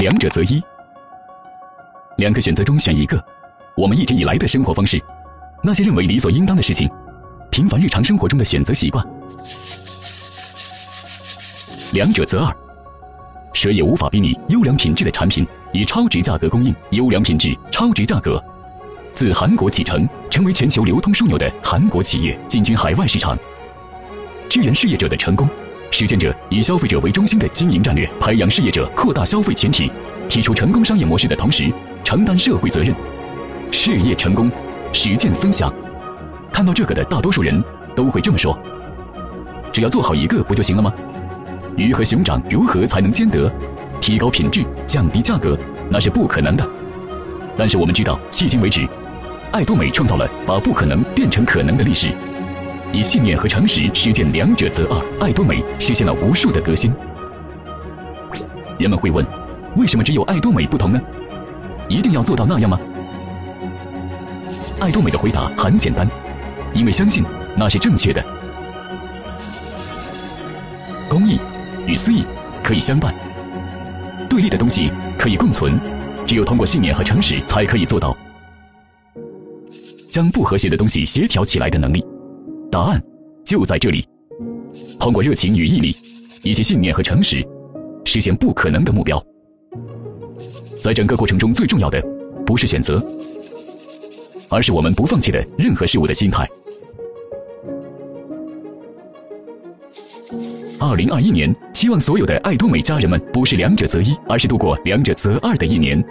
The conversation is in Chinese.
两者择一。两个选择中选一个，我们一直以来的生活方式，那些认为理所应当的事情，平凡日常生活中的选择习惯。两者择二，谁也无法比拟优良品质的产品，以超值价格供应。优良品质、超值价格。自韩国启程，成为全球流通枢纽的韩国企业。进军海外市场，支援事业者的成功，实践者以消费者为中心的经营战略，培养事业者扩大消费群体，提出成功商业模式的同时，承担社会责任。事业成功，实践分享。看到这个的大多数人都会这么说：只要做好一个不就行了吗？鱼和熊掌如何才能兼得？提高品质，降低价格，那是不可能的。但是我们知道，迄今为止。爱多美创造了把不可能变成可能的历史，以信念和诚实实践两者择二，爱多美实现了无数的革新。人们会问，为什么只有爱多美不同呢？一定要做到那样吗？爱多美的回答很简单，因为相信那是正确的。公益与私益可以相伴，对立的东西可以共存，只有通过信念和诚实才可以做到。将不和谐的东西协调起来的能力，答案就在这里。通过热情与毅力，一些信念和诚实，实现不可能的目标。在整个过程中，最重要的不是选择，而是我们不放弃的任何事物的心态。二零二一年，希望所有的爱多美家人们不是两者择一，而是度过两者择二的一年。